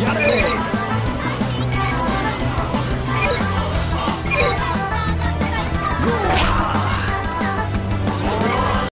やれ